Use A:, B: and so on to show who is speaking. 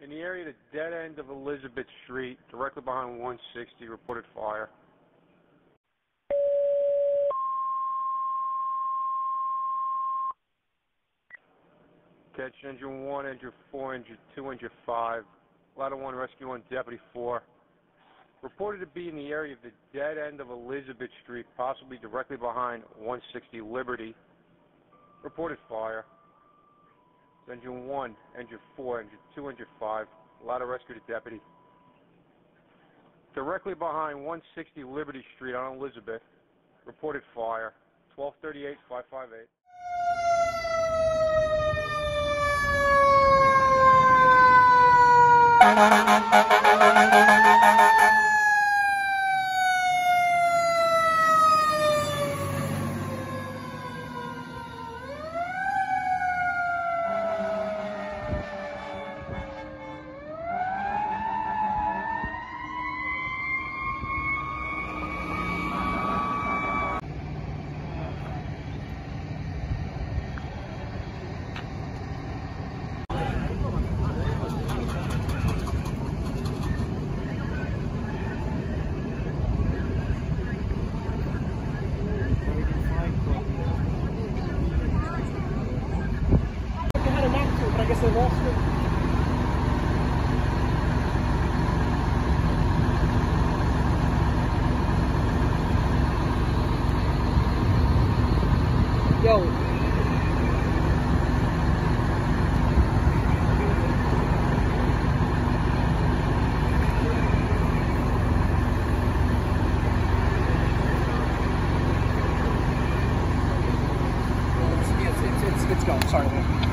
A: In the area of the dead end of Elizabeth Street, directly behind 160, reported fire. Catch engine 1, engine 4, engine 2, engine 5. Ladder 1, rescue 1, deputy 4. Reported to be in the area of the dead end of Elizabeth Street, possibly directly behind 160 Liberty. Reported fire. Engine 1, Engine 4, Engine 2, Engine 5. Ladder rescue to deputy. Directly behind 160 Liberty Street on Elizabeth. Reported fire. 1238 558.
B: chiamare para que se mostre. Yo, Let's go. Sorry.